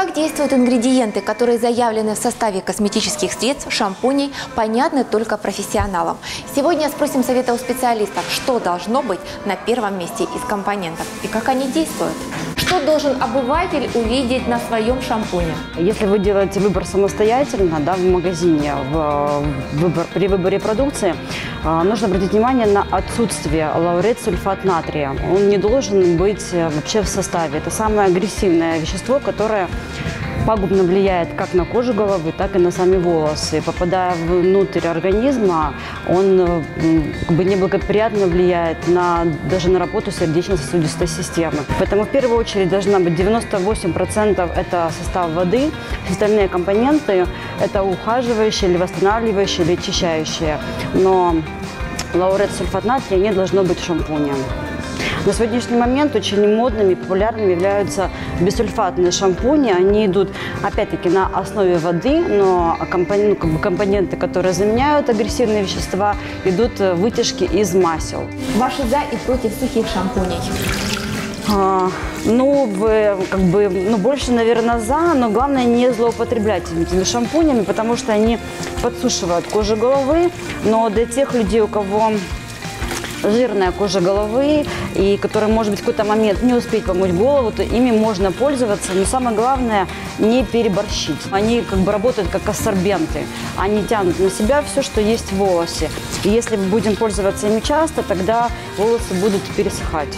Как действуют ингредиенты, которые заявлены в составе косметических средств, шампуней, понятны только профессионалам. Сегодня спросим совета у специалистов, что должно быть на первом месте из компонентов и как они действуют. Что должен обыватель увидеть на своем шампуне? Если вы делаете выбор самостоятельно, да, в магазине, в, выбор, при выборе продукции, нужно обратить внимание на отсутствие лаурет сульфат натрия. Он не должен быть э, вообще в составе. Это самое агрессивное вещество, которое пагубно влияет как на кожу головы, так и на сами волосы. Попадая внутрь организма, он э, как бы неблагоприятно влияет на, даже на работу сердечно-сосудистой системы. Поэтому в первую очередь должна быть 98% это состав воды, остальные компоненты это ухаживающие или восстанавливающие или очищающие. Но лаурет сульфат натрия не должно быть в шампуне. На сегодняшний момент очень модными и популярными являются бисульфатные шампуни. Они идут, опять-таки, на основе воды, но компоненты, ну, компоненты, которые заменяют агрессивные вещества, идут вытяжки из масел. Ваши за и против сухих шампуней. А, ну, как бы, ну, больше, наверное, за, но главное не злоупотреблять этими шампунями, потому что они подсушивают кожу головы. Но для тех людей, у кого жирная кожа головы, и которые, может быть, в какой-то момент не успеть помыть голову, то ими можно пользоваться. Но самое главное, не переборщить. Они как бы работают как ассорбенты. Они тянут на себя все, что есть в волосе. И если мы будем пользоваться ими часто, тогда волосы будут пересыхать.